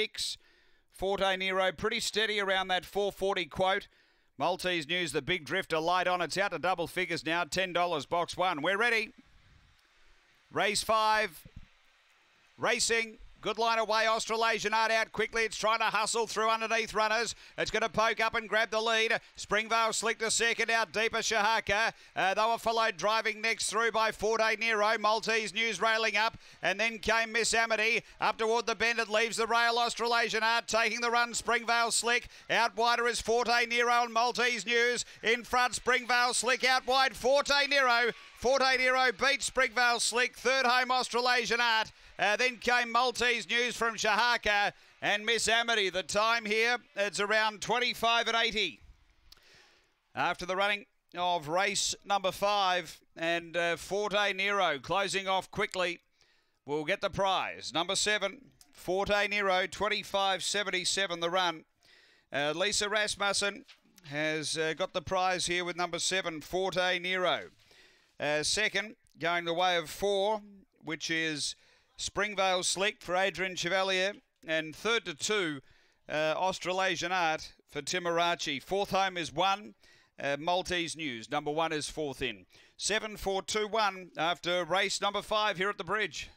six. Forte Nero pretty steady around that 440 quote. Maltese News, the big drifter light on. It's out to double figures now. $10 box one. We're ready. Race five. Racing. Good line away, Australasian Art out quickly. It's trying to hustle through underneath runners. It's going to poke up and grab the lead. Springvale Slick to second out deeper Shahaka. Uh, they were followed driving next through by Forte Nero. Maltese News railing up. And then came Miss Amity up toward the bend. It leaves the rail. Australasian Art taking the run. Springvale Slick. Out wider is Forte Nero and Maltese News. In front, Springvale Slick out wide. Forte Nero. Forte Nero beats Springvale Slick. Third home Australasian Art. Uh, then came Maltese News from Shahaka and Miss Amity. The time here, it's around 25 and 80. After the running of race number five and uh, Forte Nero closing off quickly, will get the prize. Number seven, Forte Nero, 25.77 the run. Uh, Lisa Rasmussen has uh, got the prize here with number seven, Forte Nero. Uh, second, going the way of four, which is Springvale Slick for Adrian Chevalier. And third to two, uh, Australasian Art for Timarachi. Fourth home is one. Uh, Maltese News. Number one is fourth in. 7 4 2 1 after race number five here at the bridge.